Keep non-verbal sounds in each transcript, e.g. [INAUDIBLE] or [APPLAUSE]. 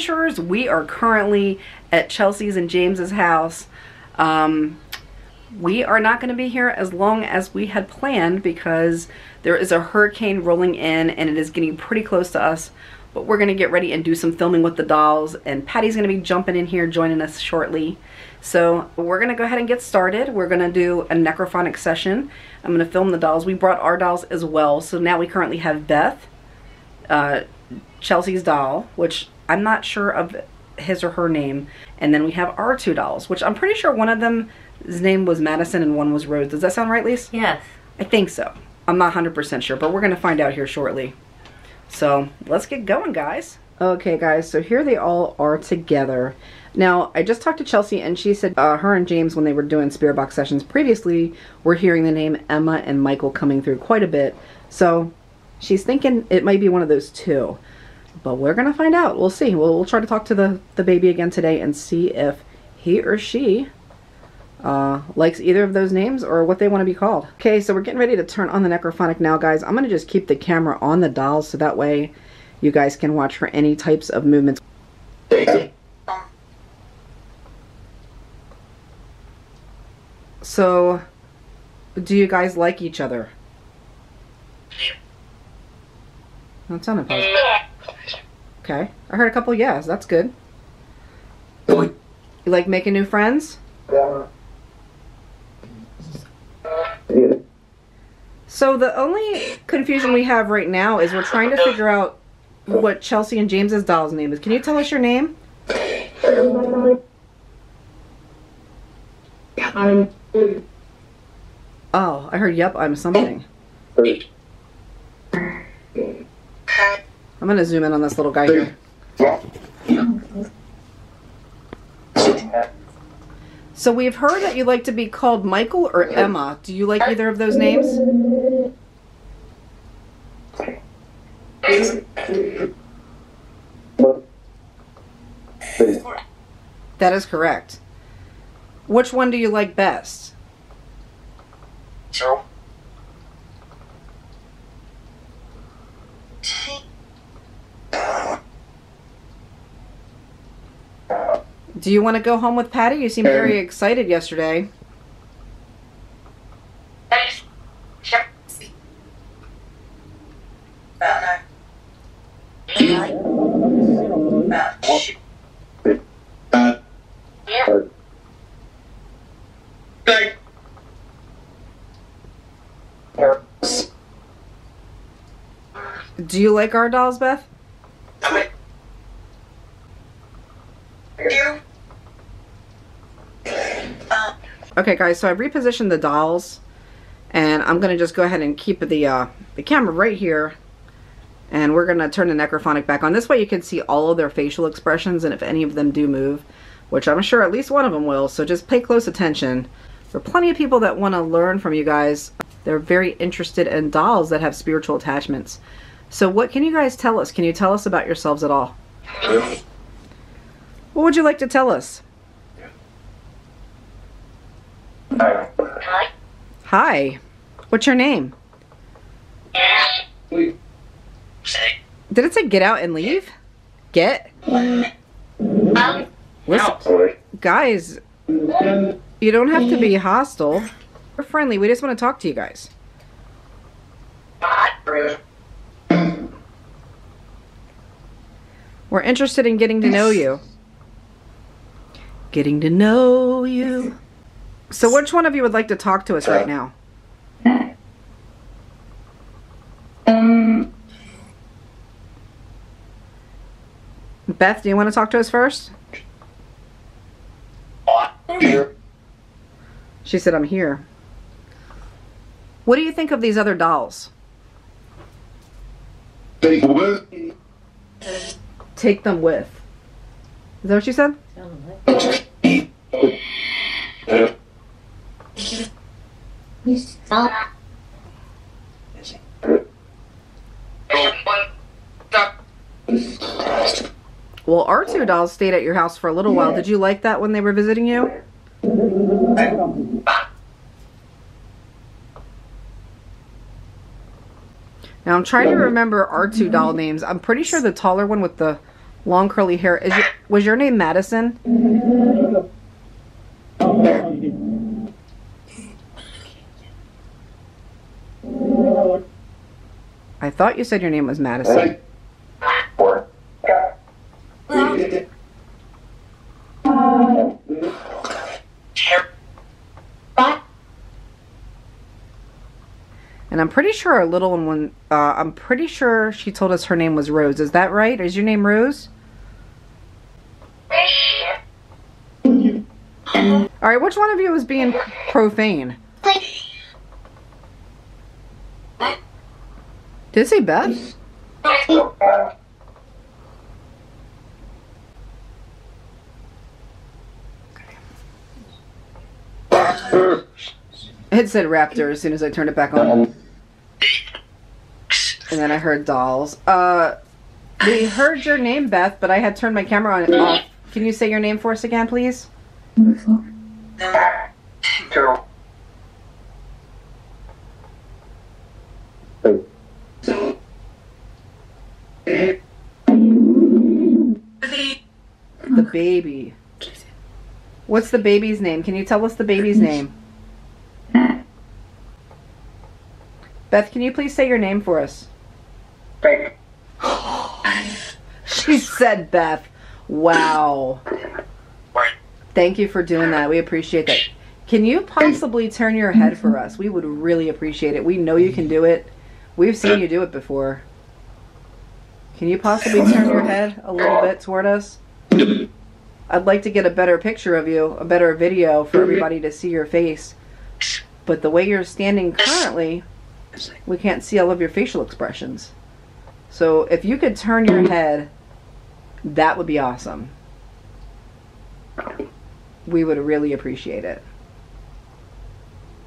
adventurers. We are currently at Chelsea's and James's house. Um, we are not going to be here as long as we had planned because there is a hurricane rolling in and it is getting pretty close to us. But we're going to get ready and do some filming with the dolls and Patty's going to be jumping in here joining us shortly. So we're going to go ahead and get started. We're going to do a necrophonic session. I'm going to film the dolls. We brought our dolls as well. So now we currently have Beth, uh, Chelsea's doll, which I'm not sure of his or her name. And then we have our two dolls, which I'm pretty sure one of them's name was Madison and one was Rose. Does that sound right, Lise? Yes. I think so. I'm not 100% sure, but we're going to find out here shortly. So let's get going, guys. Okay, guys, so here they all are together. Now, I just talked to Chelsea and she said uh, her and James, when they were doing Spirit Box sessions previously, were hearing the name Emma and Michael coming through quite a bit. So she's thinking it might be one of those two. But we're going to find out. We'll see. We'll, we'll try to talk to the, the baby again today and see if he or she uh, likes either of those names or what they want to be called. Okay, so we're getting ready to turn on the necrophonic now, guys. I'm going to just keep the camera on the dolls so that way you guys can watch for any types of movements. So, do you guys like each other? That sounded positive. Okay. I heard a couple yes. That's good. You like making new friends? So the only confusion we have right now is we're trying to figure out what Chelsea and James's doll's name is. Can you tell us your name? I'm Oh, I heard yep, I'm something. Gonna zoom in on this little guy here. So we've heard that you like to be called Michael or Emma. Do you like either of those names? That is correct. Which one do you like best? Do you want to go home with Patty? You seemed very excited yesterday. Do you like our dolls, Beth? Okay, guys, so I've repositioned the dolls, and I'm going to just go ahead and keep the, uh, the camera right here, and we're going to turn the necrophonic back on. This way you can see all of their facial expressions, and if any of them do move, which I'm sure at least one of them will, so just pay close attention. There are plenty of people that want to learn from you guys. They're very interested in dolls that have spiritual attachments. So what can you guys tell us? Can you tell us about yourselves at all? What would you like to tell us? Hi. Hi. What's your name? Did it say get out and leave? Get? Um, Listen, guys, you don't have to be hostile. We're friendly. We just want to talk to you guys. We're interested in getting to know you. Getting to know you. So which one of you would like to talk to us right now? um Beth, do you want to talk to us first? She said, I'm here. What do you think of these other dolls? Take them with. Is that what she said? Well, our two dolls stayed at your house for a little while. Did you like that when they were visiting you? Now I'm trying to remember our two doll names. I'm pretty sure the taller one with the long curly hair. Is your, was your name Madison? I thought you said your name was Madison. And I'm pretty sure our little one, uh, I'm pretty sure she told us her name was Rose. Is that right? Is your name Rose? All right, which one of you is being profane? Did it say Beth? It said Raptor as soon as I turned it back on. And then I heard dolls. Uh, we heard your name, Beth, but I had turned my camera on and off. Can you say your name for us again, please? The baby. What's the baby's name? Can you tell us the baby's name? Beth, can you please say your name for us? [GASPS] She said Beth. Wow. Thank you for doing that. We appreciate that. Can you possibly turn your head for us? We would really appreciate it. We know you can do it. We've seen you do it before. Can you possibly turn your head a little bit toward us? I'd like to get a better picture of you, a better video for everybody to see your face. But the way you're standing currently, we can't see all of your facial expressions. So if you could turn your head, that would be awesome. We would really appreciate it.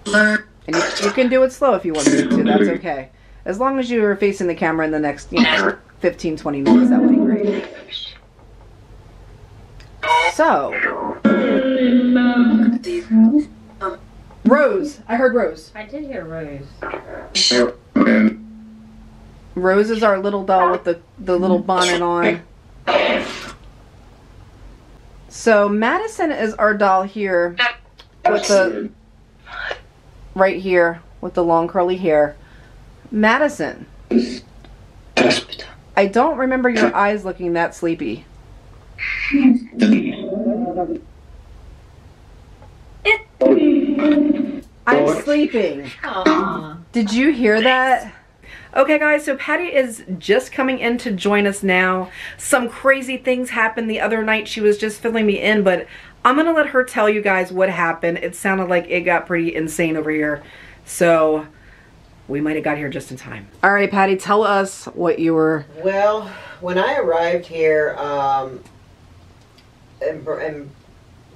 And you, you can do it slow if you want to. That's okay. As long as you're facing the camera in the next, you know, 15, 20 minutes, that would be great. So, Rose. I heard Rose. I did hear Rose. Rose is our little doll with the, the little bonnet on. So Madison is our doll here with the right here with the long curly hair. Madison. I don't remember your [CLEARS THROAT] eyes looking that sleepy. I'm sleeping. Aww. Did you hear that? Okay, guys, so Patty is just coming in to join us now. Some crazy things happened the other night. She was just filling me in, but I'm going to let her tell you guys what happened. It sounded like it got pretty insane over here. So we might have got here just in time. All right, Patty, tell us what you were. Well, when I arrived here, um, and, and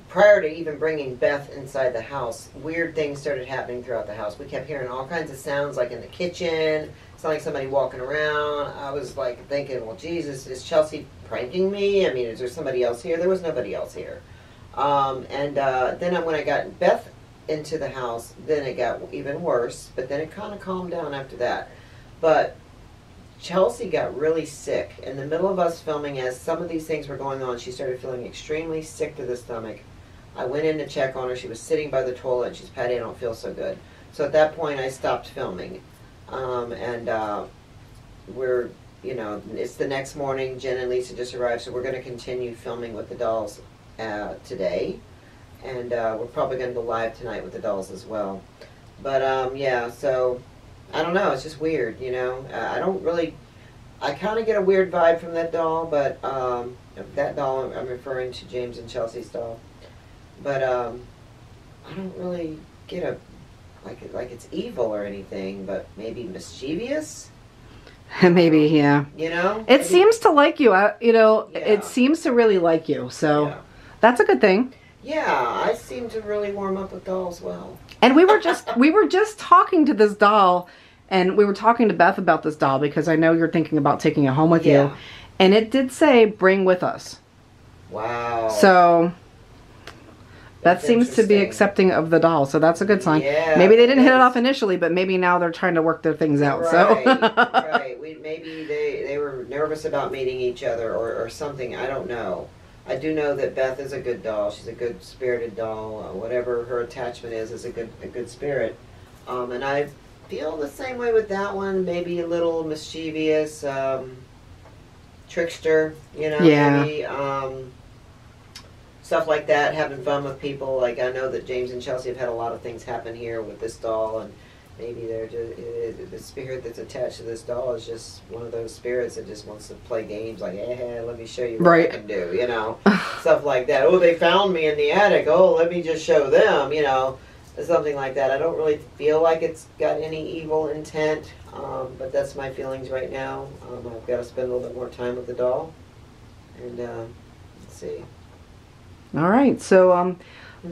prior to even bringing Beth inside the house, weird things started happening throughout the house. We kept hearing all kinds of sounds, like in the kitchen. Sound like somebody walking around. I was like thinking, well, Jesus, is Chelsea pranking me? I mean, is there somebody else here? There was nobody else here. Um, and uh, then when I got Beth into the house, then it got even worse. But then it kind of calmed down after that. But Chelsea got really sick in the middle of us filming. As some of these things were going on, she started feeling extremely sick to the stomach. I went in to check on her. She was sitting by the toilet. She's Patty. I don't feel so good. So at that point, I stopped filming, um, and uh, we're you know it's the next morning. Jen and Lisa just arrived, so we're going to continue filming with the dolls uh, today, and uh, we're probably going to go live tonight with the dolls as well. But um, yeah, so I don't know. It's just weird, you know. Uh, I don't really. I kind of get a weird vibe from that doll, but um, that doll I'm referring to James and Chelsea's doll. But um, I don't really get a like it like it's evil or anything, but maybe mischievous. [LAUGHS] Maybe, yeah. You know. It Maybe- seems to like you. I, you know, Yeah. it seems to really like you. So Yeah. that's a good thing. Yeah, I seem to really warm up with dolls well. And we were just we were just talking to this doll and we were talking to Beth about this doll because I know you're thinking about taking it home with Yeah. you. And it did say bring with us. Wow. So Beth That's seems to be accepting of the doll, so that's a good sign. Yeah, maybe they didn't hit it it off initially, but maybe now they're trying to work their things out. right, So [LAUGHS] right. We, maybe they they were nervous about meeting each other or, or something. I don't know. I do know that Beth is a good doll. She's a good spirited doll. Uh, whatever her attachment is, is a good a good spirit. Um, and I feel the same way with that one. Maybe a little mischievous, um, trickster. You know, Yeah. maybe um, stuff like that. Having fun with people. Like I know that James and Chelsea have had a lot of things happen here with this doll and maybe they're just uh, the spirit that's attached to this doll is just one of those spirits that just wants to play games like eh, let me show you what Right. I can do you know? [LAUGHS] Stuff like that. Oh they found me in the attic. Oh let me just show them you know? Something like that. I don't really feel like it's got any evil intent um, but that's my feelings right now. Um, I've got to spend a little bit more time with the doll. And uh, let's see. All right. So um,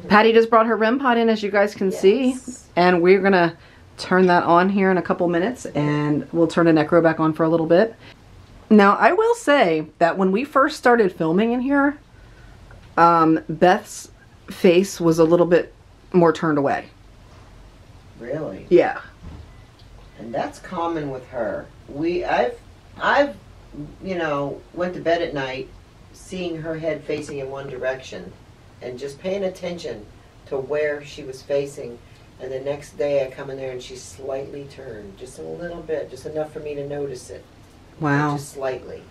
Patty just brought her REM pod in, as you guys can see, and we're gonna turn that on here in a couple minutes, and we'll turn the Necro back on for a little bit. Now, I will say that when we first started filming in here, um, Beth's face was a little bit more turned away. really Yeah. and that's common with her. We I've I've you know went to bed at night seeing her head facing in one direction and just paying attention to where she was facing and the next day I come in there and she's slightly turned just a little bit just enough for me to notice it Wow. just slightly.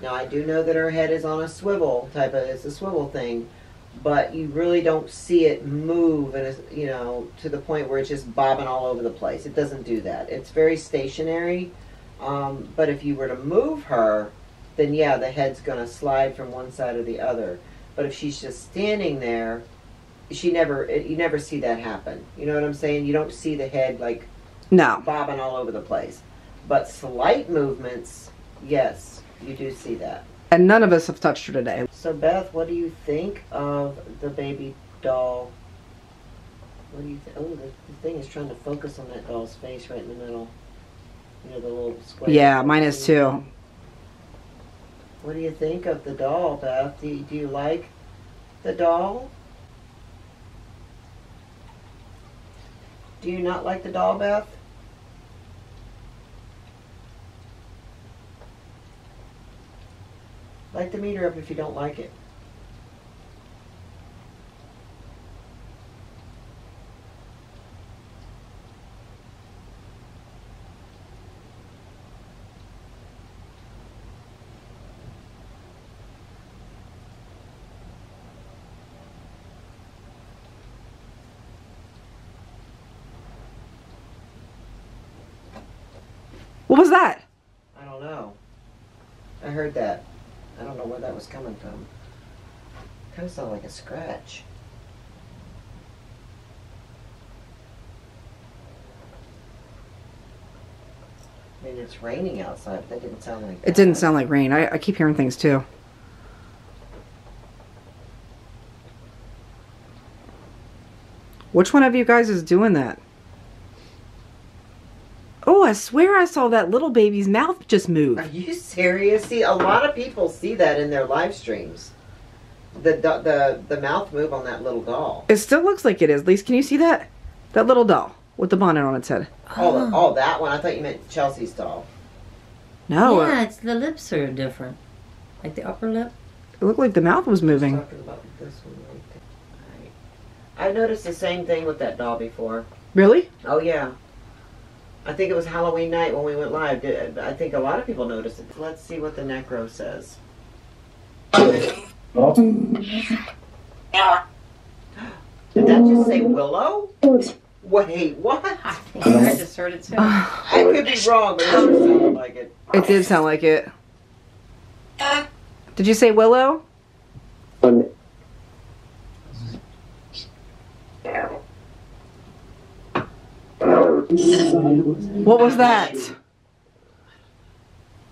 Now I do know that her head is on a swivel type of it's a swivel thing, but you really don't see it move and it's, you know to the point where it's just bobbing all over the place. It doesn't do that. It's very stationary. Um, but if you were to move her, then yeah, the head's gonna slide from one side or the other. But if she's just standing there, she never it, you never see that happen. You know what I'm saying? You don't see the head like No. bobbing all over the place. But slight movements, yes, you do see that. And none of us have touched her today. So, Beth, what do you think of the baby doll? What do you think? Oh, the, the thing is trying to focus on that doll's face right in the middle. You know, the little square. Yeah, mine is too. What do you think of the doll, Beth? Do you, do you like the doll? Do you not like the doll, Beth? Light the meter up if you don't like it. What was that? I don't know. I heard that. I don't know where that was coming from. Kind of sounded like a scratch. I mean, it's raining outside, but that didn't sound like It didn't sound like rain. I, I keep hearing things too. Which one of you guys is doing that? Oh, I swear I saw that little baby's mouth just move. Are you serious? See, a lot of people see that in their live streams. The the the, the mouth move on that little doll. It still looks like it is. Lise, can you see that? That little doll with the bonnet on its head. Oh, oh. oh, that one. I thought you meant Chelsea's doll. No, uh, yeah, it's the lips are different. Like the upper lip. it looked like the mouth was moving. Talking about this one right there. Right. I noticed the same thing with that doll before. Really? Oh yeah. I think it was Halloween night when we went live. I think a lot of people noticed it. Let's see what the necro says. Did that just say Willow? Wait, what? [LAUGHS] I think I just heard it too. I could be wrong, but it sure sounded like it. It did sound like it. Did you say Willow? Um, What was that? It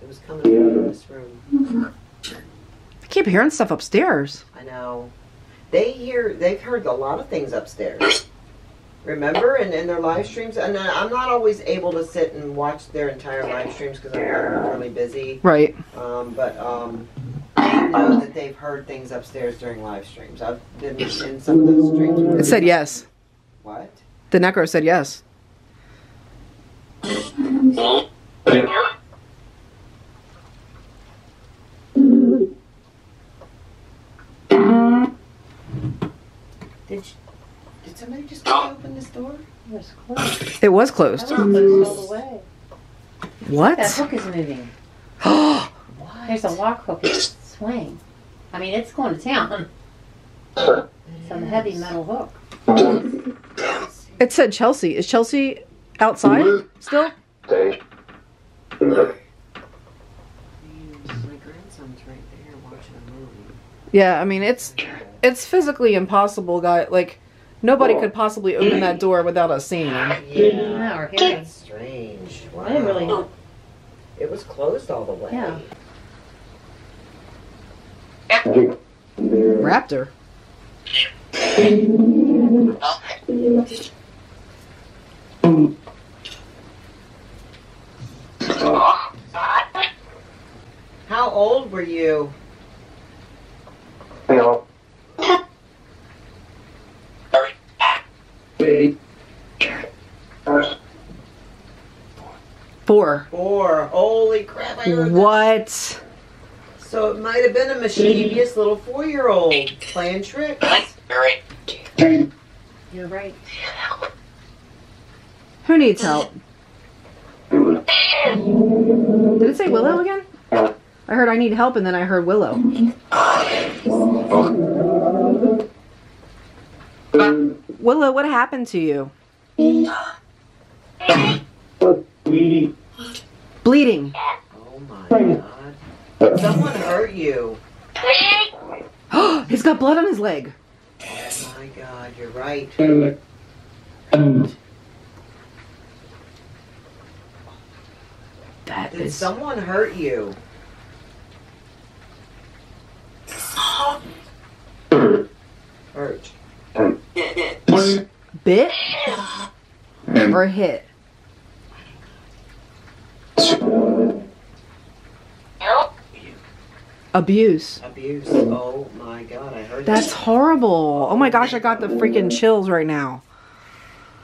was coming from this room. I keep hearing stuff upstairs. I know. They hear. They've heard a lot of things upstairs. Remember, and in their live streams, and uh, I'm not always able to sit and watch their entire live streams because I'm really busy. Right. Um, but um, I know that they've heard things upstairs during live streams. I've been in some of those streams. It said yes. What? The necro said yes. Did, you, did somebody just open this door? It was closed. It was closed. closed all the way. What? That hook is moving. [GASPS] what? There's a lock hook. It's swing. I mean, it's going to town. Some heavy metal hook. It said Chelsea. Is Chelsea outside still? My grandson's right there watching a movie. Yeah, I mean it's it's physically impossible, guy. Like nobody could possibly open that door without us seeing them. Yeah. Yeah, or hearing. Strange. Wow. I didn't really. Oh. It was closed all the way. Yeah. Raptor. How old were you? Four. Four. Holy crap! I heard that. What? So it might have been a mischievous little four-year-old playing tricks. You're right. Who needs help? Did it say Willow again? I heard I need help and then I heard Willow. Willow, what happened to you? Bleeding. Bleeding. Oh my god! Someone hurt you. [GASPS] He's got blood on his leg. Oh my god! You're right. That Did is someone hurt you? Hurt. bit or hit. Abuse. Abuse. Oh my god! I heard That's that. horrible. Oh my gosh, I got the freaking chills right now.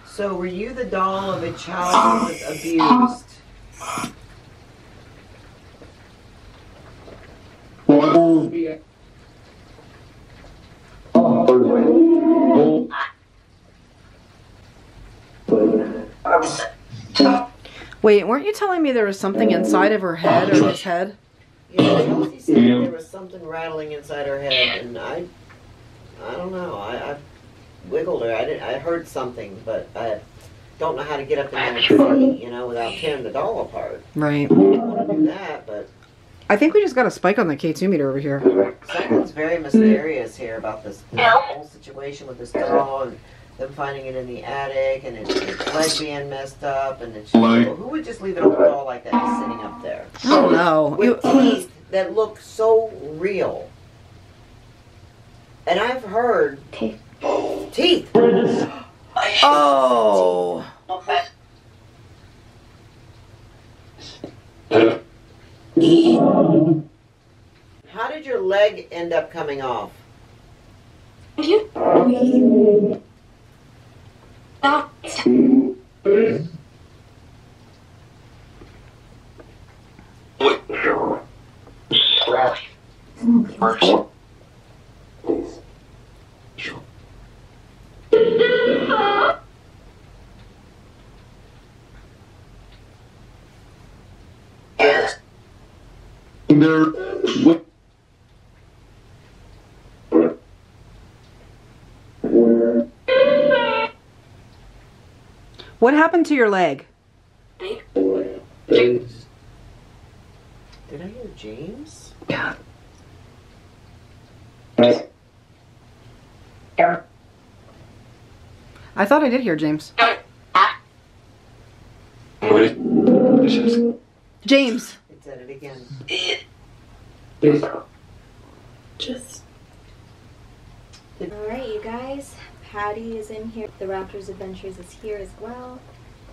So were you the doll of a child who was abused? Wait, weren't you telling me there was something inside of her head or his head? Yeah, Chelsea said there was something rattling inside her head, and I, I don't know. I, I wiggled her. I didn't. I heard something, but I don't know how to get up in there and see, you know, without tearing the doll apart. Right. I don't want to do that, but I think we just got a spike on the K2 meter over here. something's very mysterious here about this, this whole situation with this doll and them finding it in the attic and its, its leg being messed up, and it's just, who would just leave an old doll like that just sitting up there? I don't know. with You- teeth that look so real. And I've heard Teeth. [GASPS] teeth. [GASPS] oh. How did your leg end up coming off? What happened to your leg? Did I hear James? Yeah. I thought I did hear James. James. It said it again. Alright, you guys. Patty is in here. The Raptors Adventures is here as well.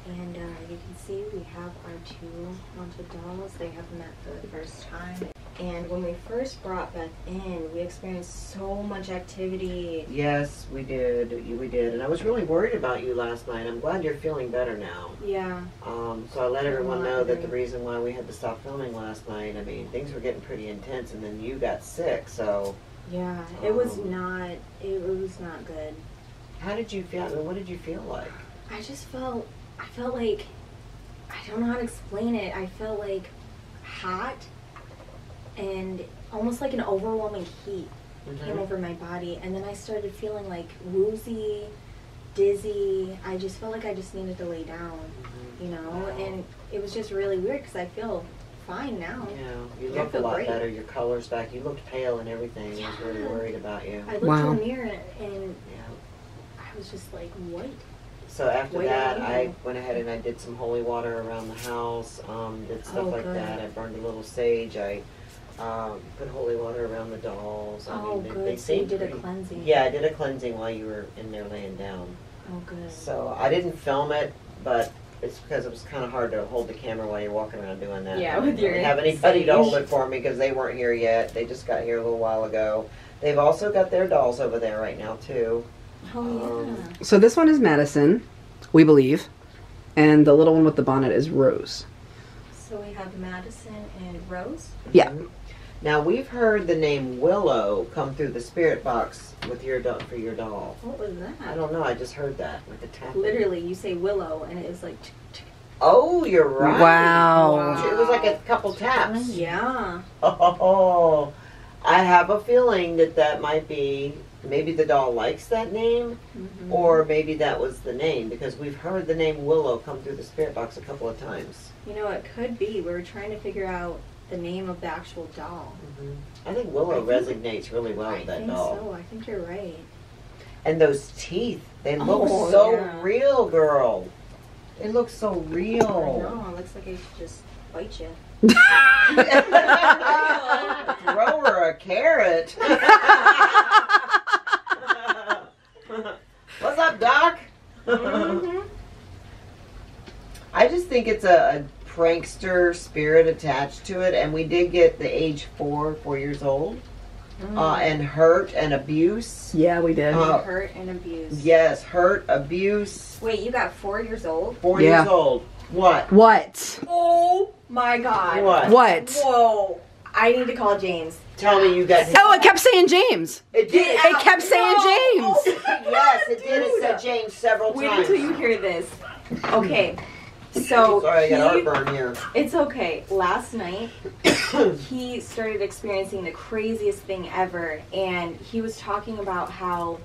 And uh, you can see we have our two haunted dolls. They have met for the first time. And when we first brought Beth in, we experienced so much activity. Yes, we did. We did. And I was really worried about you last night. I'm glad you're feeling better now. Yeah. Um, so I let everyone know that the reason why we had to stop filming last night, I mean, things were getting pretty intense, and then you got sick, so Yeah. It was Um, not it, it was not good. How did you feel? I mean, what did you feel like? I just felt, I felt like, I don't know how to explain it. I felt like hot and almost like an overwhelming heat came Mhm. over my body. And then I started feeling like woozy, dizzy. I just felt like I just needed to lay down, Mhm. you know? And it was just really weird because I feel fine now. Yeah, you I look a lot great. better. Your color's back. You looked pale and everything. I was really worried about you. I looked Wow. in the mirror and Yeah. I was just like, what? So after Wait, that, I I went ahead and I did some holy water around the house. Um, did stuff Oh, like good. that. I burned a little sage. I um, put holy water around the dolls. I Oh, mean, they, good. They So you seemed did a cleansing. Yeah, I did a cleansing while you were in there laying down. Oh, good. So I didn't film it, but it's because it was kind of hard to hold the camera while you're walking around doing that. Yeah, I with didn't your have anybody to hold it for me because they weren't here yet. They just got here a little while ago. They've also got their dolls over there right now too. Oh, yeah. Um, So this one is Madison, we believe, and the little one with the bonnet is Rose. So we have Madison and Rose. Yeah. Mhm. Now we've heard the name Willow come through the spirit box with your doll for your doll. What was that? I don't know. I just heard that with the tap. Literally, you say Willow, and it was like, tick, tick. Oh, you're right. Wow. It was like a couple taps. yeah. Oh, I have a feeling that that might be maybe the doll likes that name, Mhm. or maybe that was the name because we've heard the name Willow come through the spirit box a couple of times. You know, it could be. We were trying to figure out the name of the actual doll. I think Willow I think- resonates really well I with that think doll. so. I think you're right. And those teeth, they look Oh, so yeah. real, girl. They look so I real. know. It looks like I should just bite you. [LAUGHS] Throw her a carrot. [LAUGHS] What's up, Doc? Mm-hmm. I just think it's a, a prankster spirit attached to it, and we did get the age four, four years old, Mm. uh, and hurt and abuse. Yeah, we did. Uh, hurt and abuse. Yes, hurt, abuse. Wait, you got four years old? Four Yeah. years old. What? what? Oh my god. What? What? Whoa. I need to call James. Tell me you got. Oh, it kept saying James. It did. It kept saying James. yes, it did. It said James several Wait times. Wait until you hear this. Okay. So Sorry, I got he- heartburn here. It's okay. Last night, [COUGHS] he started experiencing the craziest thing ever, and he was talking about how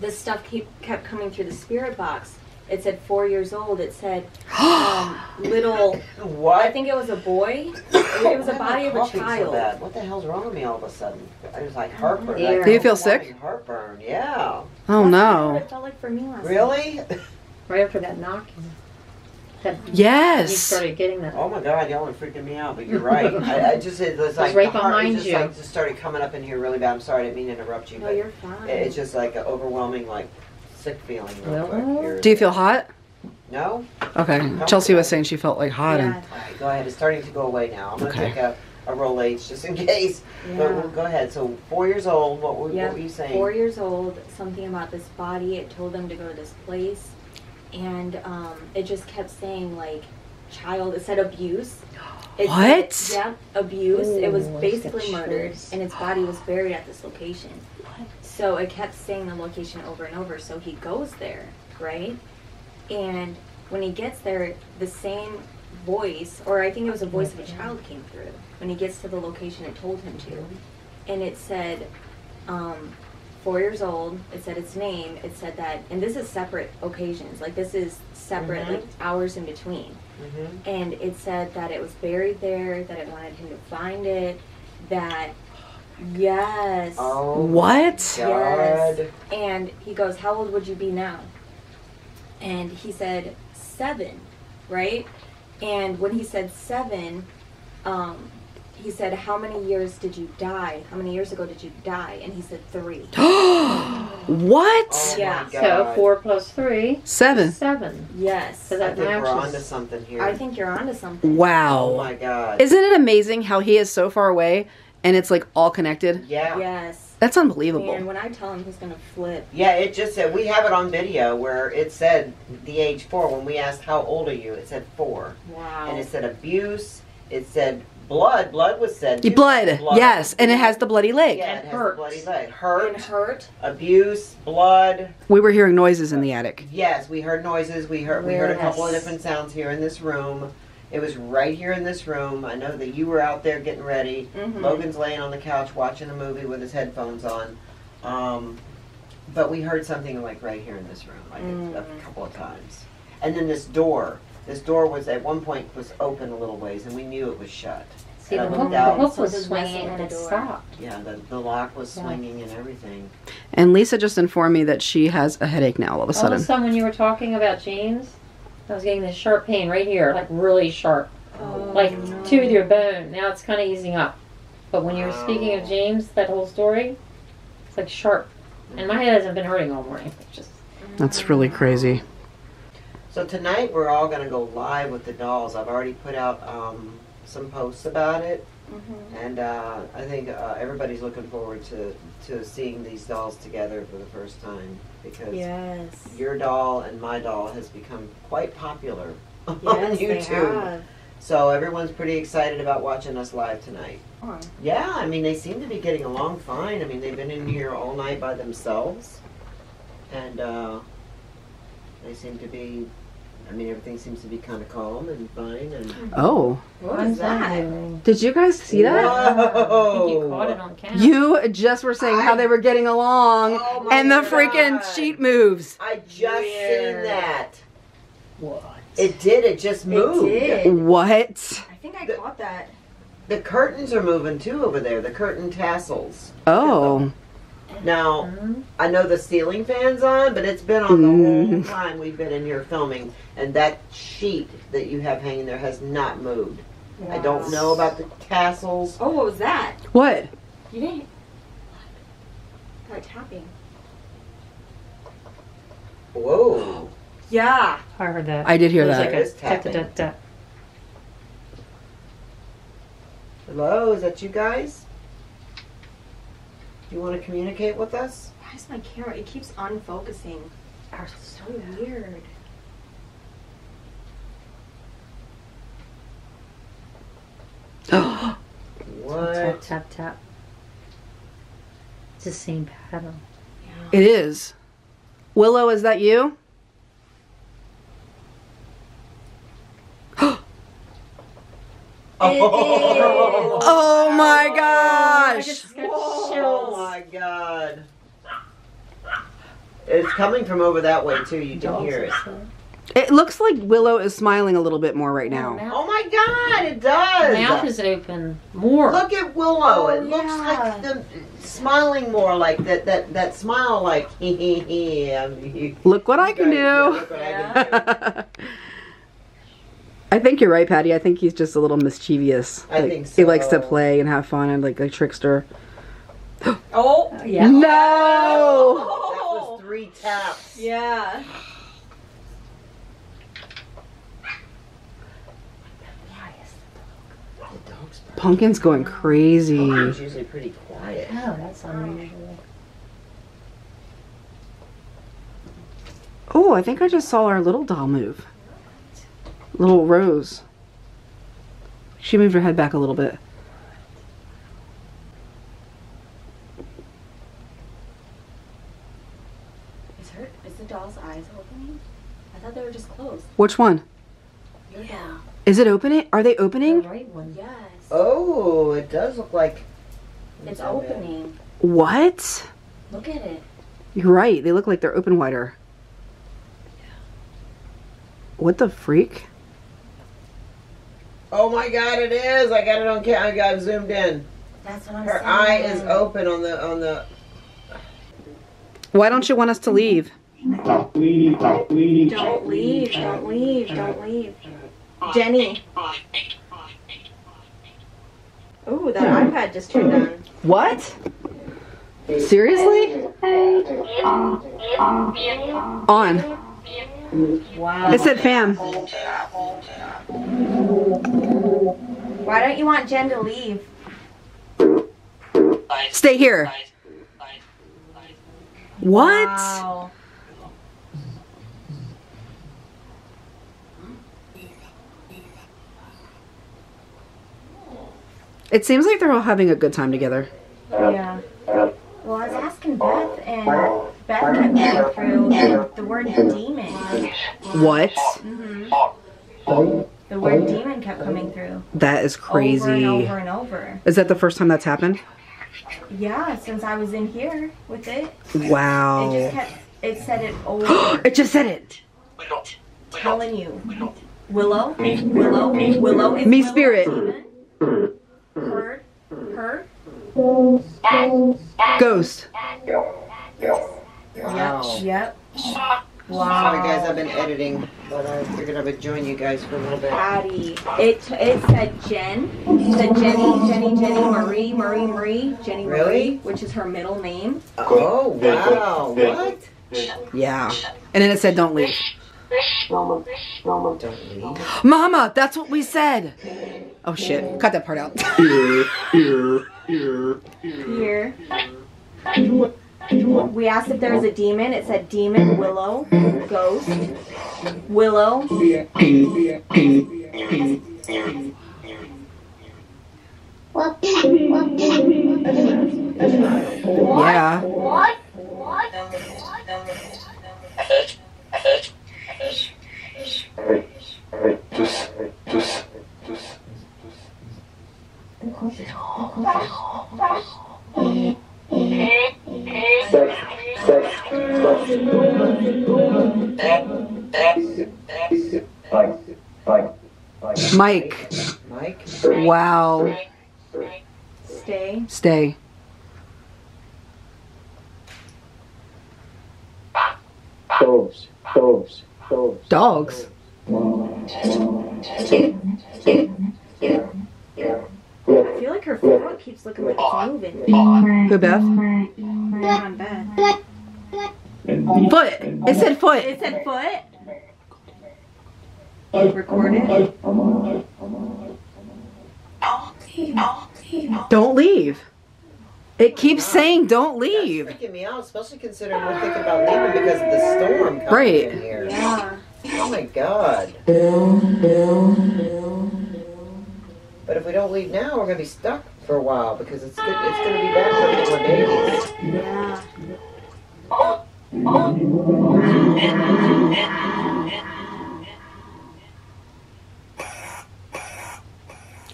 this stuff keep, kept coming through the spirit box. It said four years old. It said [GASPS] um, little. What? I think it was a boy. [COUGHS] It was a Why am I body of a coughing So child. What the hell's wrong with me all of a sudden? I was like heartburn. Air. like Do you feel sick? Heartburn. Yeah. Oh That's what no. it felt like for me last night. Really? [LAUGHS] [LAUGHS] Right after that knock, that [LAUGHS] you Yes. started getting that. Oh my God, y'all are freaking me out. But you're right. I, I [LAUGHS] just it was like right heart behind just, you. Like, just started coming up in here really bad. I'm sorry, I didn't mean to interrupt you. No, but you're fine. it- it's just like an overwhelming, like sick feeling. Real Well, quick. Do you feel hot? No. Okay. Chelsea was saying she felt like hot yeah. and All right, go ahead. It's starting to go away now. I'm gonna Okay. take a, a Rolaids just in case. But Yeah. we'll go ahead. So four years old. What were, Yeah, what were you saying? four years old, something about this body. It told them to go to this place, and um, it just kept saying like child. It said abuse. It What? Said, yeah, abuse. it was basically got murdered, chills. and its body was buried at this location. what? So it kept saying the location over and over. So he goes there, right? And when he gets there, the same voice, or I think it was a voice of a child, came through. When he gets to the location it told him to, and it said, um, four years old. It said its name. It said that, and this is separate occasions. Like this is separate, Mhm. like hours in between. Mm-hmm. And it said that it was buried there. That it wanted him to find it. That yes. Oh. what? God. Yes. And he goes, How old would you be now? And he said, Seven, right? And when he said seven, um, he said, How many years did you die? How many years ago did you die? And he said, Three. [GASPS] what? Oh Yeah. my So four plus three, Seven. seven. Yes. So I that think we're matches. onto something here. I think you're onto something. Wow. Oh Wow. my God. Isn't it amazing how he is so far away and it's like all connected? yeah. Yes. That's unbelievable. And when I tell him he's gonna flip. Yeah, it just said we have it on video where it said the age four. When we asked how old are you, it said four, Wow. and it said abuse. It said blood. Blood was said. too. Blood, yes, and it has the bloody leg. Yeah, it has hurt. bloody leg. And Hurt, hurt. abuse, blood. We were hearing noises in the attic. Yes, we heard noises. We heard we heard a couple of different sounds here in this room. It was right here in this room. I know that you were out there getting ready. Mhm. Logan's laying on the couch watching a movie with his headphones on. Um, but we heard something like right here in this room, like a, a couple of times. And then this door. This door was at one point was open a little ways, and we knew it was shut. See, And the I hook, looked the out. hook was swinging and it stopped. Yeah, the, the lock was Yeah. swinging and everything. And Lisa just informed me that she has a headache now all of a All of a sudden. sudden, when you were talking about James, I was getting this sharp pain right here, like really sharp, Oh, like no. to your bone. Now it's kind of easing up. But when you were speaking of oh. James, that whole story, it's like sharp. And my head hasn't been hurting all morning. It's just That's really crazy. So tonight we're all gonna go live with the dolls. I've already put out um, some posts about it, Mhm. and uh, I think uh, everybody's looking forward to to seeing these dolls together for the first time because Yes. your doll and my doll has become quite popular [LAUGHS] on Yes, they YouTube. have. So everyone's pretty excited about watching us live tonight. Oh. Yeah, I mean they seem to be getting along fine. I mean they've been in here all night by themselves, and uh, they seem to be. I mean everything seems to be kind of calm and fine. And Oh, what is that? Did you guys see that? Whoa! think you caught it on camera. You just were saying how they were getting along, Oh my and the freaking sheet moves. I just Weird. seen that. What? It did. It just moved. It did. What? I think I The- caught that. The curtains are moving too over there. The curtain tassels. Oh, Now Mhm. I know the ceiling fan's on, but it's been on the whole Mm. time we've been in here filming, and that sheet that you have hanging there has not moved. I don't know about the tassels. Oh, what was that? what? You didn't. Start tapping. Whoa! Yeah. I heard that. I did hear It was that. like It is a tapping. da-da-da-da. Hello, is that you guys? Do you want to communicate with us? Why is my camera? It keeps unfocusing. So weird. [GASPS] Tap, What? tap, tap. It's the same pattern. It is. Willow, is that you? Oh. oh my oh, gosh! Oh my god! It's coming from over that way too. You can hear it. It looks like Willow is smiling a little bit more right now. Oh, oh my god! It does. Mouth is open more. Look at Willow. Oh, it looks like the smiling more like that. That that smile like [LAUGHS] hee hee hee. I mean, you- Look what I can guys- yeah, do. look what [LAUGHS] I can do. I think you're right, Patty. I think he's just a little mischievous. I Like, think He likes to play and have fun and like a trickster. [GASPS] Oh. Yeah. No! [LAUGHS] That was three taps. Yeah. The dog's barking. Pumpkin's going crazy. Pumpkin's usually pretty quiet. Oh, that's oh, unusual. Oh, I think I just saw our little doll move. Little Rose. She moved her head back a little bit. Is her? Is the doll's eyes opening? I thought they were just closed. Which one? Yeah. Is it opening? Are they The opening? right one. Yes. Oh, it does look like. It's not bad. opening. What? Look at it. You're right. They look like they're open wider. What the freak? Oh my god, it is! I got it on camera. I got zoomed in. That's what I'm Her saying. eye is open on the on the. Why don't you want us to leave? Don't leave. Don't leave. Don't leave. Don't leave. Jenny. Ooh, that hmm. iPad just turned on. What? Seriously? On. Wow. It said fam. Why don't you want Jen to leave? Stay here. What? Wow. It seems like they're all having a good time together. Yeah. Well, I was asking Beth, and Beth kept going through word demon. What? hmm The word demon kept coming through. That is crazy. Over and over and over. Is that the first time that's happened? Yeah, since I was in here with it. Wow. It just kept, it said it [GASPS] over. it just said it. telling you. Willow, Willow, Willow is Me Willow spirit. demon. Heard, heard. Ghost. Wow. Yep. Sorry, guys, I've been editing, but I figured I would join you guys for a little bit. Patty. It it said Jen. It said Jenny, Jenny, Jenny, Marie, Marie, Marie, Jenny Really? Marie, which is her middle name. Oh, wow. What? Yeah. And then it said don't leave. Don't leave. Mama, that's what we said. Oh shit. Cut that part out. Here, Here. Here. Here. We asked if there was a demon. It said demon, willow, ghost, willow. yeah. Mike. Mike? Wow. Stay. Stay. Dogs, dogs, dogs. Dogs. I feel like foot keeps looking like it's moving. Who, Beth? On Beth. Foot. It said foot. It said foot. Recorded. Don't leave. It keeps saying don't leave. That's freaking me out, especially considering we're thinking about leaving because of the storm coming Right. in here. Yeah. Oh my god. But if we don't leave now, we're gonna be stuck for a while because it's good, it's gonna be bad for a couple of days. Yeah.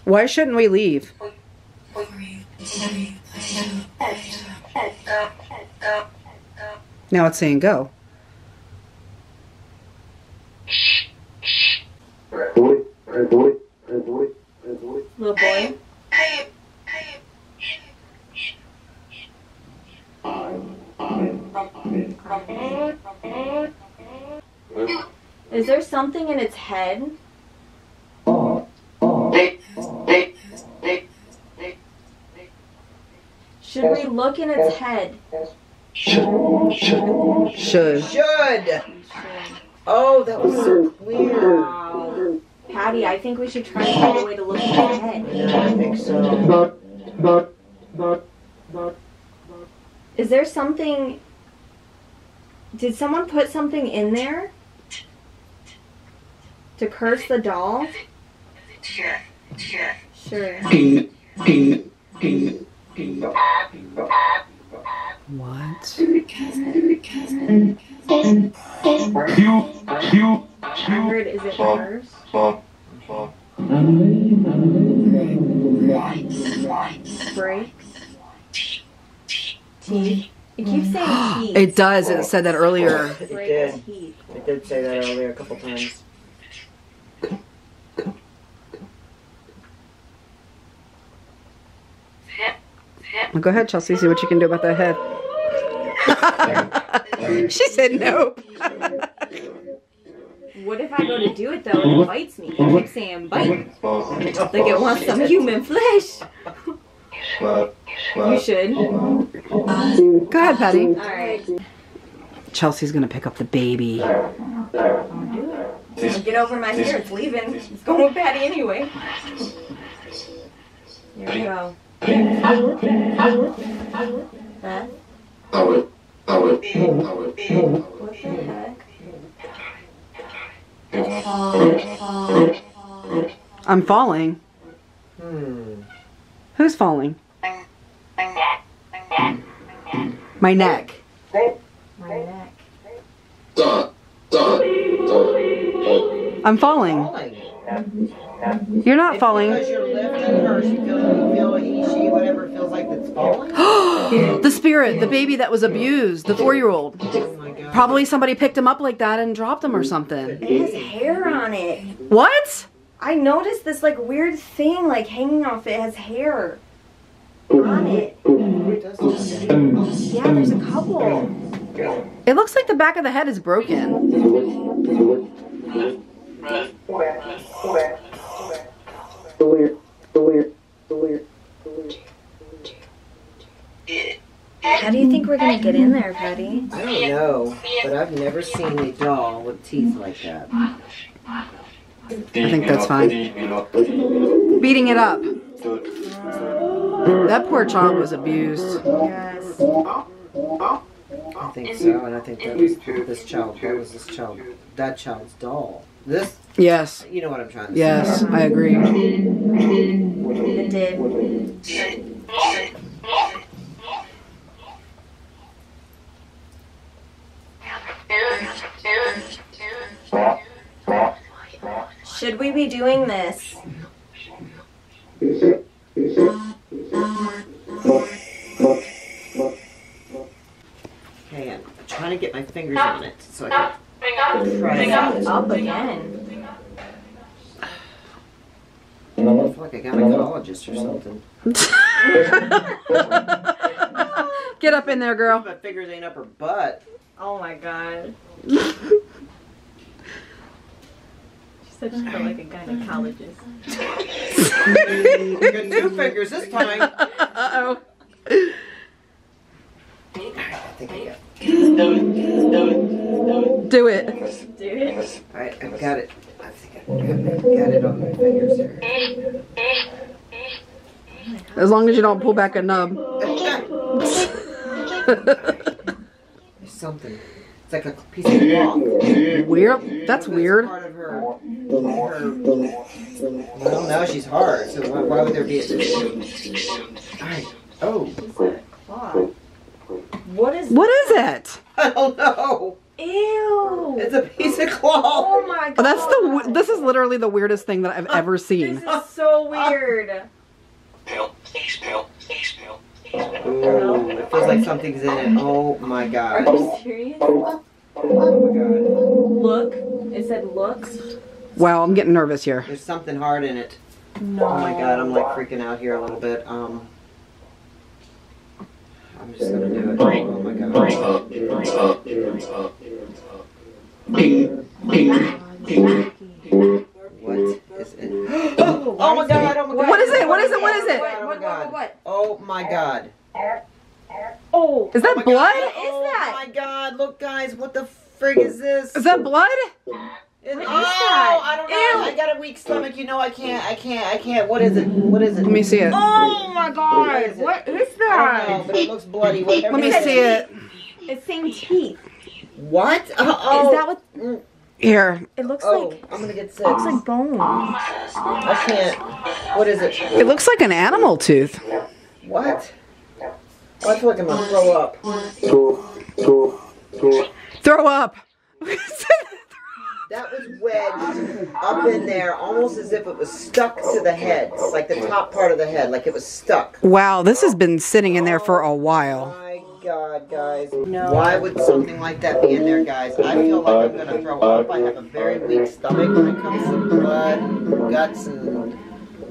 Why shouldn't we leave? Now it's saying go. Little boy. Is there something in its head? Should we look in its head? Should. Should. Should. Oh, that was so clear. Wow. Patty, I think we should try and find a way to look in its head. Yeah, I think so. Is there something? Did someone put something in there to curse the doll? Sure. What? I heard, is it hers? Breaks. Teeth. It keeps [GASPS] saying [GASPS] teeth. It does. It said that earlier. Oh, it did. teeth. It did say that earlier a couple times. Well, go ahead, Chelsea. See what you can do about that head. [LAUGHS] she said no. What if I go to do it though and it bites me? It keeps saying bite. Like it wants some human flesh. [LAUGHS] You should. Go ahead, Patty. Alright. Chelsea's gonna pick up the baby. Get over my hair. It's leaving. It's going with Patty anyway. Here we go. Beth? What the heck? I'm falling. Hmm. Who's falling? My neck. My neck. I'm falling. Falling. You're not falling. You're lifting her. She feels, you feel he, she, whatever feels like it's falling. [GASPS] the spirit, the baby that was abused, the four year old. Oh my god. Probably somebody picked him up like that and dropped him or something. It has hair on it. What? I noticed this like weird thing like hanging off it has hair on it. It does look like- Yeah, there's a couple. It looks like the back of the head is broken. How do you think we're gonna get in there, Patty? I don't know, but I've never seen a doll with teeth like that. I think that's fine. Beating it up. That poor child was abused. Yes. I think so, and I think that was this child. That was this child. That child's doll. This, Yes. you know what I'm trying to say. Yes, I agree. It did. Should we be doing this? Okay, I'm trying to get my fingers on it so I can press it. Up again. I feel like a gynecologist or something. Get up in there, girl. My fingers ain't up her butt. Oh my god. [LAUGHS] She said she felt like a gynecologist. [LAUGHS] I got two fingers this time. Uh oh. I think I got. Do it. Dude. Alright, I've got it. I think I got it on my fingers here. As long as you don't pull back a nub. There's something. It's like a piece of cloth. Weird. That's weird. Part of her, her. Well, now she's hard. So why, why would there be a? Alright. Oh, What is What is it? I don't know. Ew! It's a piece of cloth. Oh my god. Oh, that's the. This is literally the weirdest thing that I've uh, ever seen. This seen. is so weird. Ooh, it feels like something's in it. Oh my god. Are god. you serious? Oh my god. Look. It said look. Wow, I'm getting nervous here. There's something hard in it. No. Oh my god, I'm like freaking out here a little bit. Um, I'm just gonna do it. Oh my god. What is it? [GASPS] Oh my god! Oh my god! What is it? What is it? What is it? Oh my god! What? Oh my god! Oh. Is that Oh blood? God. What is Oh that? my god! Look, guys, what the frig is this? Is that blood? It- What is oh, that? I don't know. I got a weak stomach. You know, I can't. I can't. I can't. What is it? What is it? Let me see it. Oh my god. is it? What is I don't that? know, but it looks bloody. Whatever Let me it is. see it. It's saying teeth. What? [LAUGHS] Uh, oh. Is that what Here. it looks Oh, like? I'm gonna get sick. Looks like bone. I can't. What is it? It looks like an animal tooth. What? I feel like I'm gonna throw up. Throw up. That was wedged up in there, almost as if it was stuck to the head, like the top part of the head, like it was stuck. wow, this has been sitting in there for a while. My God, guys. Why would something like that be in there, guys? I feel like I'm gonna throw up. I have a very weak stomach when it comes to blood, guts, and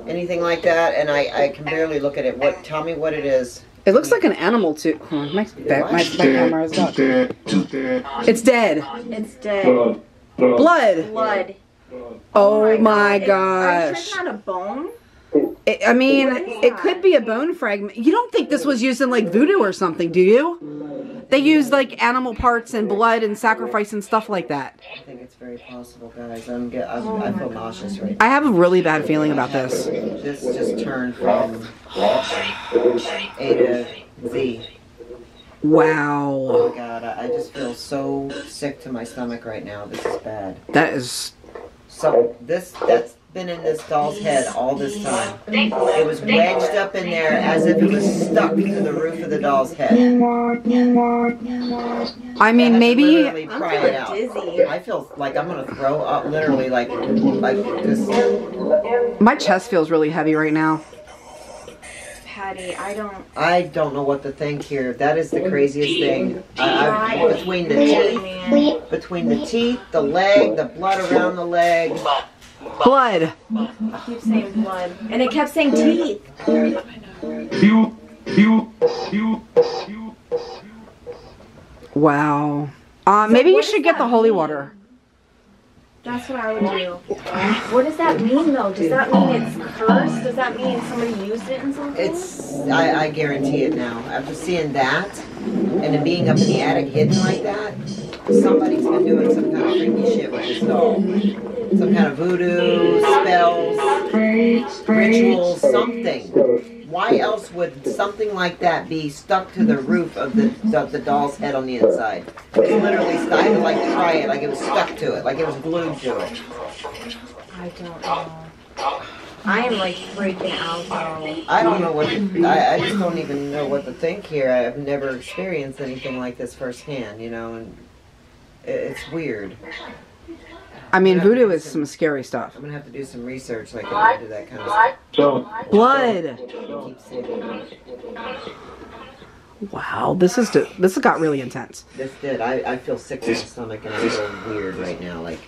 anything like that, and I, I can barely look at it. What? Tell me what it is. It looks like an animal tooth. Hold on, my, back, my, my camera is up. It's dead. It's dead. Blood. Blood. Oh, oh my Are you sure gosh. it's not a bone? It, I mean, it could be a bone fragment. You don't think this was used in like voodoo or something, do you? They use like animal parts and blood and sacrifice and stuff like that. I think it's very possible, guys. I'm, get, I'm I feel nauseous right now. I have a really bad feeling about this. This just turned from A to Z. Wow. Oh my God, I, I just feel so sick to my stomach right now. This is bad. That is So this that's been in this doll's head all this time. It was wedged up in there as if it was stuck to the roof of the doll's head. I I mean, maybe I'm pry it out. dizzy. I feel like I'm gonna throw up, literally, like, like just. my chest feels really heavy right now. Patty, I don't. I don't know what to think here. That is the craziest thing. I, I, between the teeth, between the teeth, the leg, the blood around the leg. Blood. I keep saying blood. And it kept saying teeth. Wow. Uh, maybe you should get the holy mean? water. That's what I would do. What does that mean though? Does that mean it's cursed? Does that mean somebody used it in something? It's, I, I guarantee it now. After seeing that, and it being up in the attic hidden like that, somebody's been doing some kind of freaky shit with this doll. Some kind of voodoo, spells, rituals, something. Why else would something like that be stuck to the roof of the of the doll's head on the inside? It's literally, I had to like try it, like it was stuck to it, like it was glued to it. I don't know. I am like freaking out though. I don't know what to, I, I just don't even know what to think here. I've never experienced anything like this firsthand, you know, and it, it's weird. I mean, voodoo is some scary stuff. I'm gonna have to do some research, like into that kind of stuff. So, Blood. Wow, this is this has got really intense. This did. I, I feel sick in my stomach and I feel weird right now. Like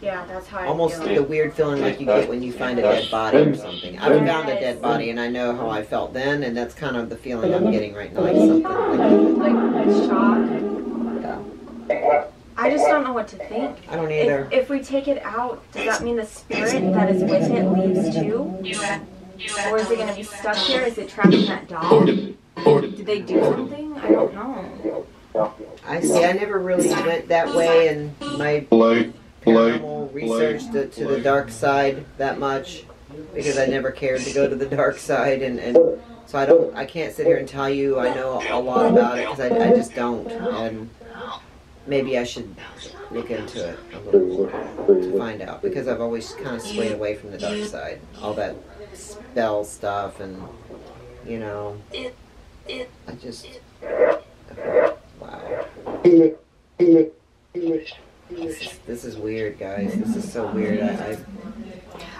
Yeah, that's how I almost feel. the weird feeling like you get when you find a dead body or something. I've found a dead body and I know how I felt then, and that's kind of the feeling I'm getting right now. Like something like like shock. I just don't know what to think. I don't either. If, if we take it out, does that mean the spirit that is with it leaves too? Or is it going to be stuck here? Is it trapped in that doll? Did they do something? I don't know. I see. I never really went that way in my paranormal research to, to the dark side that much because I never cared to go to the dark side, and, and so I don't. I can't sit here and tell you I know a lot about it because I, I just don't. And maybe I should look into it a little more to find out because I've always kind of swayed away from the dark side, all that spell stuff, and you know, I just wow. This is, this is weird, guys. This is so weird. I,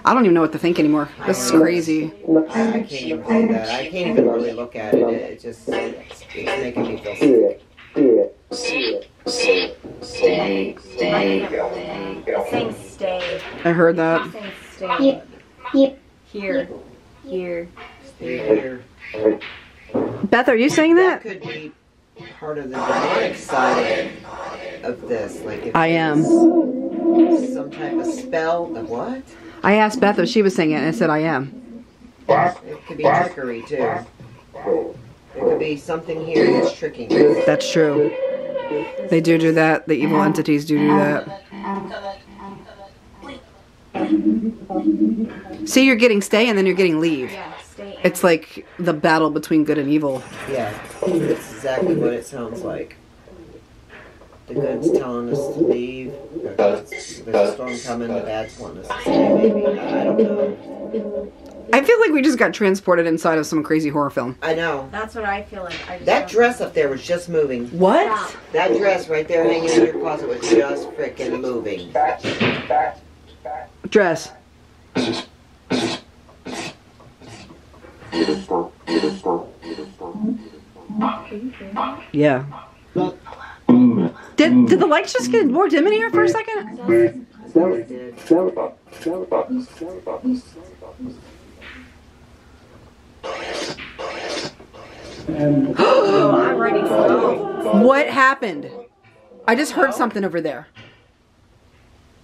I don't even know what to think anymore. This is crazy. I, I can't even say that. I can't even really look at it. It, it just it's, it's making me feel sick. Stay. Stay. Saying stay. I heard that. Stay. Here. Here. Stay here. Beth, are you saying That could be part of the demonic side of this. Like if I am. Some type of spell. The what? I asked Beth if she was saying it, and I said I am. It could be trickery too. There could be something here that's tricking. That's true. They do do that. The evil um, entities do do um, that. See, you're getting stay and then you're getting leave. Yeah. It's like the battle between good and evil. Yeah, that's exactly what it sounds like. The good's telling us to leave. There's a storm coming. The bad's wanting us to stay. Maybe I don't know. I feel like we just got transported inside of some crazy horror film. I know. That's what I feel like. I just That don't- dress up there was just moving. What? That dress right there hanging in your closet was just freaking moving. Dress. Yeah. Did, did the lights just get more dim in here for a second? It did. Oh, I'm ready to. What happened? I just heard something over there.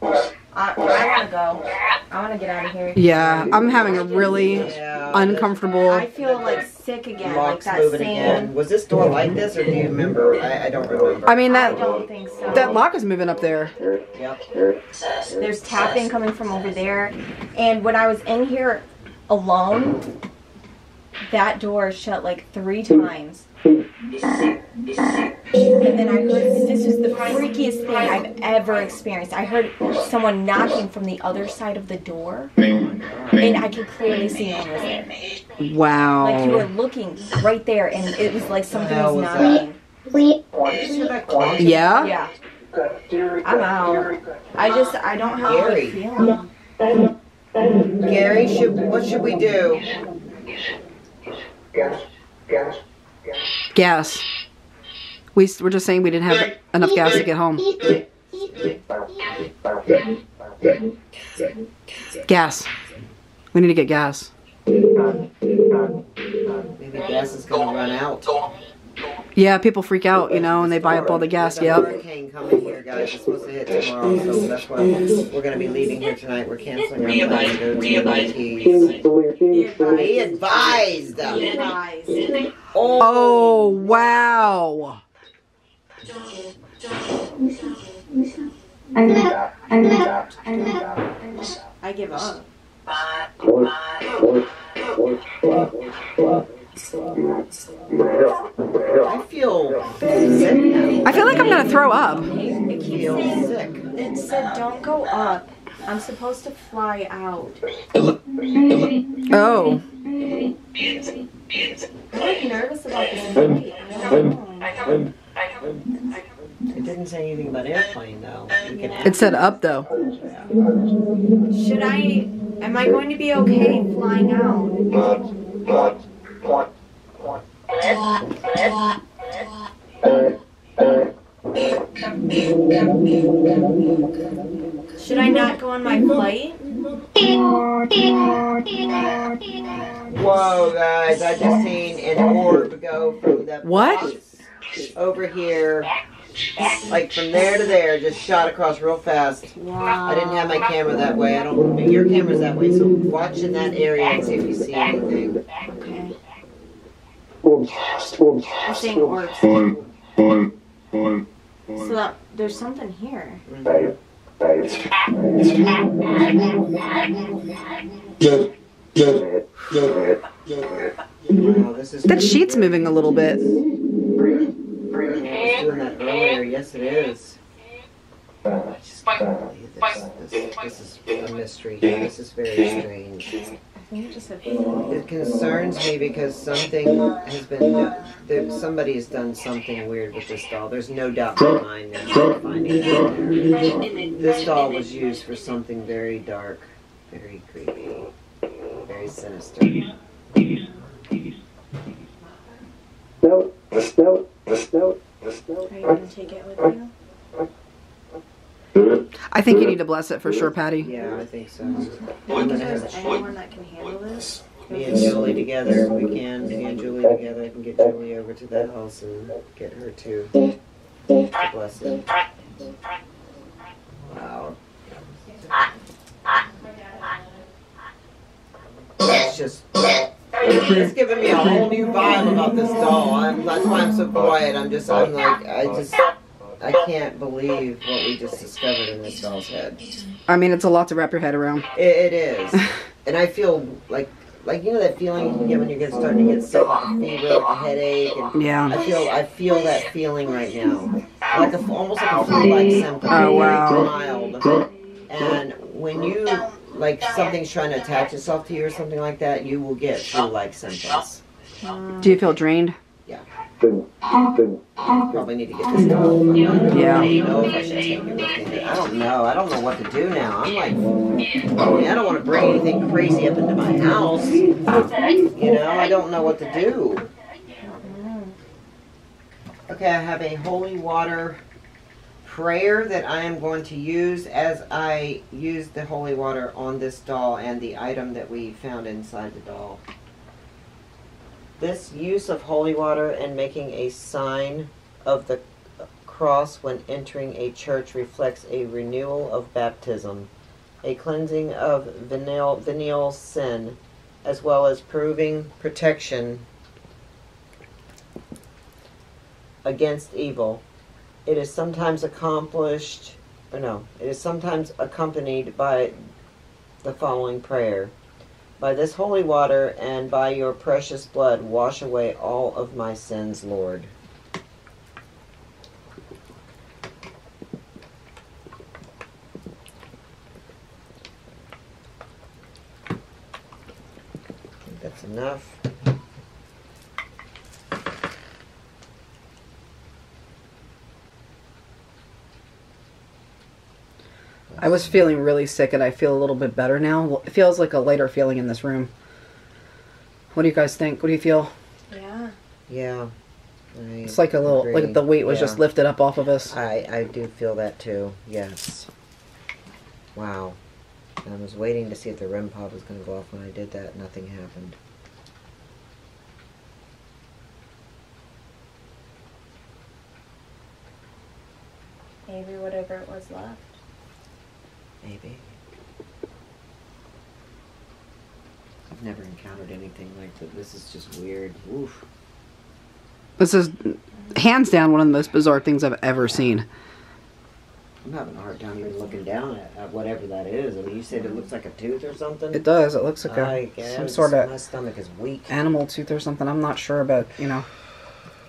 I, I want to go. I want to get out of here. Yeah, I'm having a really Yeah. uncomfortable. I feel like sick again. Like Locks that moving again. Was this door like this, or do you remember? I, I don't remember. I mean I that don't think so. that lock is moving up there. Yep. There's tapping coming from over there. And when I was in here alone, that door shut like three hmm. times. Hmm. And then I heard this is the freakiest thing I've ever experienced. I heard someone knocking from the other side of the door, and I could clearly see no one was there. Like you were looking right there, and it was like something was was that? knocking. Did you hear that? Yeah? Yeah, I'm out. I just I don't have a Gary. good feeling. Gary, should what should we do? Gas. We, s- we're just saying we didn't have enough gas to get home. Gas. We need to get gas. Maybe gas is gonna run out. Yeah, people freak out, you know, and they buy up all the gas. Yep. hurricane coming here, guys. It's supposed to hit tomorrow, so that's why we're gonna be leaving here tonight. We're canceling our plan to go to the Keys. Be advised. Oh, Oh, wow. I give up. I feel sick now. I feel like I'm gonna throw up. I feel sick. It said don't go up. I'm supposed to fly out. Oh. I'm like nervous about this flight. I don't know. It didn't say anything about airplane though. We It said up though. Should I? Am I going to be okay flying out? Should I not go on my flight? Whoa, guys! I just seen an orb go from the What? over here, like from there to there, just shot across real fast. I didn't have my camera that way. I don't. Your camera's that way, so watch in that area and see if you see anything. Okay. Orbs, orbs, I'm seeing orbs. on, on, So that, there's something here. That sheet's moving a little bit. I was doing that earlier. Yes, it is. I just can't believe this. This, this is a mystery. This is very strange. I think it just said. It concerns me because something has been done. Somebody has done something weird with this doll. There's no doubt in my mind that finding it. This doll was used for something very dark, very creepy, very sinister. Snout, the snout, the snout, the snout. Are you gonna take it with you? I think you need to bless it for sure, Patty. Yeah, I think so. Do I'm think gonna have anyone that can handle this? me and Julie together. We can. Me and Julie together. I can get Julie over to that house and get her to, to bless it. Wow. It's just. It's giving me a whole new vibe about this doll. I'm, that's why I'm so quiet. I'm just. I'm like. I just. I can't believe what we just discovered in this doll's head. I mean, it's a lot to wrap your head around. It, it is, [LAUGHS] and I feel like, like you know that feeling you get when you get starting to get sick, fever, like a headache, and Yeah. I feel, I feel that feeling right now, like a, almost like a flu-like symptom, Oh, wow. mild. And when you like something's trying to attach itself to you or something like that, you will get flu-like symptoms. Do you feel drained? Then, then, Probably need to get this doll. Yeah. I don't know if I should take it. I don't know. I don't know what to do now. I'm like, I mean, I don't want to bring anything crazy up into my house. You know, I don't know what to do. Okay, I have a holy water prayer that I am going to use as I use the holy water on this doll and the item that we found inside the doll. This use of holy water and making a sign of the cross when entering a church reflects a renewal of baptism, a cleansing of venial, venial sin, as well as proving protection against evil. It is sometimes accomplished, or no, it is sometimes accompanied by the following prayer. By this holy water and by your precious blood, wash away all of my sins, Lord. That's enough. I was feeling really sick and I feel a little bit better now. It feels like a lighter feeling in this room. What do you guys think? What do you feel? Yeah. Yeah. I It's like a little, agree. like the weight was Yeah. just lifted up off of us. I, I do feel that too. Yes. Wow. I was waiting to see if the REM pod was going to go off when I did that. Nothing happened. Maybe whatever it was left. Maybe. I've never encountered anything like that. This is just weird. Oof. This is hands down one of the most bizarre things I've ever seen. I'm having a hard time even looking down at, at whatever that is. I mean, you said it looks like a tooth or something. It does. It looks like a I some sort of my stomach is weak. animal tooth or something. I'm not sure about. You know,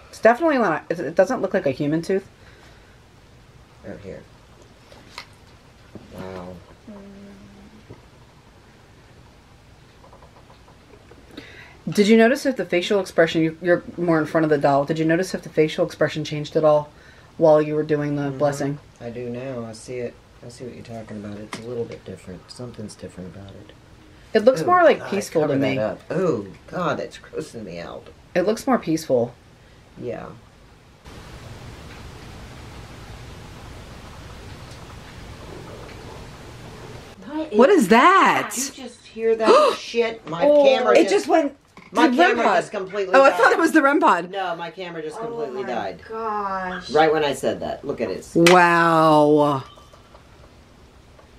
it's definitely not. It it doesn't look like a human tooth. Right here. Wow. Did you notice if the facial expression? You, you're more in front of the doll. Did you notice if the facial expression changed at all while you were doing the Mhm. blessing? I do now. I see it. I see what you're talking about. It's a little bit different. Something's different about it. It looks Ooh, more like God, peaceful to cover me. that up. Oh God, that's grossing me out. It looks more peaceful. Yeah. What is that? Did you just hear that [GASPS] shit? My oh, camera. It just went. My the camera REM pod. just completely. Oh, I thought it was the REM pod. No, my camera just oh completely oh my died. Gosh. Right when I said that. Look at it. Wow.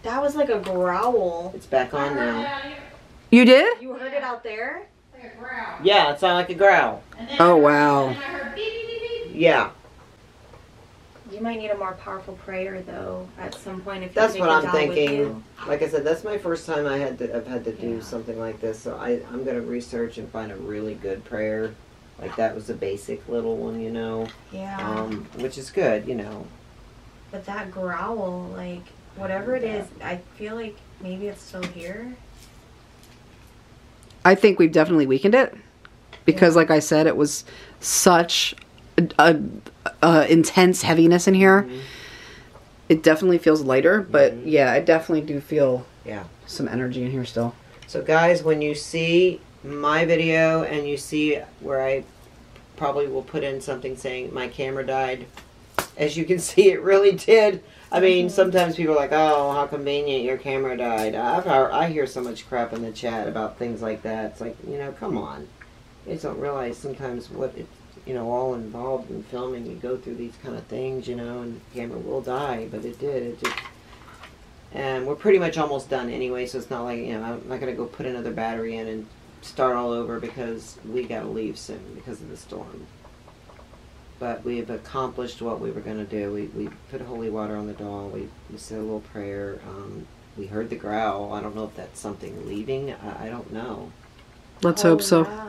That was like a growl. It's back on now. You did? You heard it out there? Yeah, it sounded like a growl. Oh wow. Yeah, You might need a more powerful prayer though at some point if you That's what I'm thinking. like I said, that's my first time I had to. I've had to do Yeah. something like this, so I I'm gonna research and find a really good prayer. Like that was a basic little one, you know, Yeah. um, which is good, you know. but that growl, like whatever it is, I feel like maybe it's still here. I think we've definitely weakened it because, like I said, it was such a, a, intense heaviness in here. Mhm. It definitely feels lighter, but Mhm. yeah, I definitely do feel Yeah. some energy in here still. So, guys, when you see my video and you see where I probably will put in something saying my camera died, as you can [LAUGHS] see, it really did. I mean, sometimes people are like, "Oh, how convenient, your camera died." I've heard, I hear so much crap in the chat about things like that. It's like, you know, come on. You just don't realize sometimes what it, you know, all involved in filming. You go through these kind of things, you know, and the camera will die, but it did. It just and we're pretty much almost done anyway, so it's not like, you know, I'm not going to go put another battery in and start all over because we got to leave soon because of the storm. But we've accomplished what we were going to do. We, we put holy water on the doll, we, we said a little prayer. Um, we heard the growl. I don't know if that's something leaving. I, I don't know. Let's Oh, hope so. yeah.